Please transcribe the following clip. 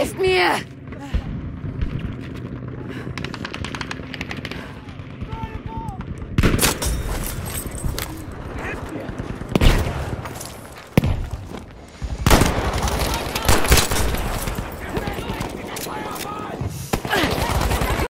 Helft mir!